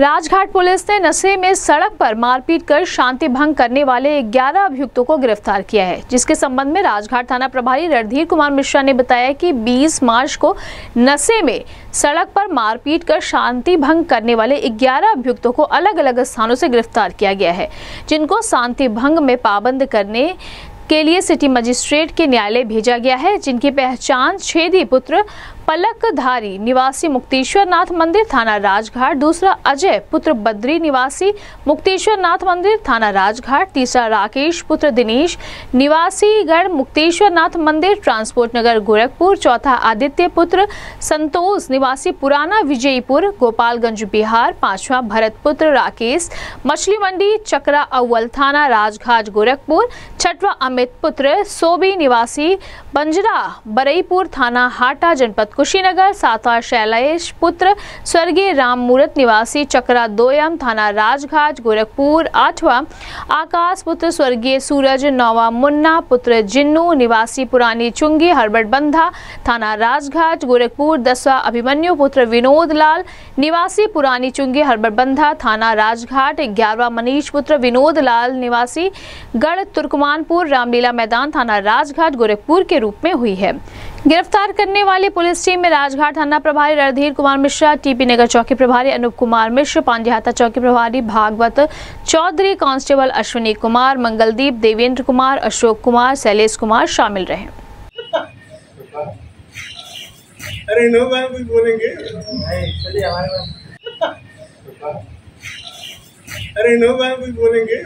Rajghat police ने नशे में सड़क पर मारपीट कर शांति भंग करने वाले 11 अभियुक्तों को गिरफ़्तार किया है, जिसके संबंध में राजघाट थाना प्रभारी रणधीर कुमार मिश्रा ने बताया कि 20 मार्च को नशे में सड़क पर मारपीट कर शांति भंग करने वाले 11 अभियुक्तों को अलग अलग स्थानों से गिरफ़्तार किया गया है, जिनको शांति भंग में पाबंद करने के लिए सिटी मजिस्ट्रेट के न्यायालय भेजा गया है, जिनकी पहचान छेदी पुत्र पलकधारी निवासी मुक्तेश्वर नाथ मंदिर थाना राजघाट, दूसरा अजय पुत्र बद्री निवासी मुक्तेश्वर नाथ मंदिर थाना राजघाट, तीसरा राकेश पुत्र दिनेश निवासी गढ़ मुक्तेश्वर नाथ मंदिर, ट्रांसपोर्ट नगर गोरखपुर, चौथा आदित्य पुत्र संतोष निवासी पुराना विजयपुर, गोपालगंज बिहार, पांचवा भरत पुत्र राकेश मछली मंडी, चक्रा अव्वल थाना राजघाट गोरखपुर, छठवा अमित पुत्र सोबी निवासी बंजरा बरईपुर थाना हाटा जनपद कुशीनगर, सातवा शैलेश पुत्र, स्वर्गीय राम मूरत निवासी, चकरा दोयम, थाना राजघाट, गोरखपुर, आठवा। आकाश पुत्र, स्वर्गीय सूरज, नौवा मुन्ना पुत्र, जिन्नू निवासी, पुरानी चुंगी, हरबट बंधा, थाना राजघाट, गोरखपुर, दसवां अभिमन्यु पुत्र, विनोद लाल निवासी, पुरानी चुंगी, हरबट बंधा, थाना राजघाट ग्यारहवा मनीष पुत्र, विनोद लाल निवासी, गढ़ तुर्कमानपुर, रामलीला मैदान, थाना राजघाट, गोरखपुर के रूप में हुई है। गिरफ़्तार करने वाली पुलिस टीम में राजघाट थाना प्रभारी रणधीर कुमार मिश्रा, टीपी नगर चौकी प्रभारी अनूप कुमार मिश्र पांडेहाता चौकी प्रभारी भागवत चौधरी, कांस्टेबल अश्विनी कुमार, मंगलदीप देवेंद्र कुमार, अशोक कुमार, शैलेश कुमार शामिल रहे। अरे नो बोलेंगे? अरे नो कुछ बोलेंगे?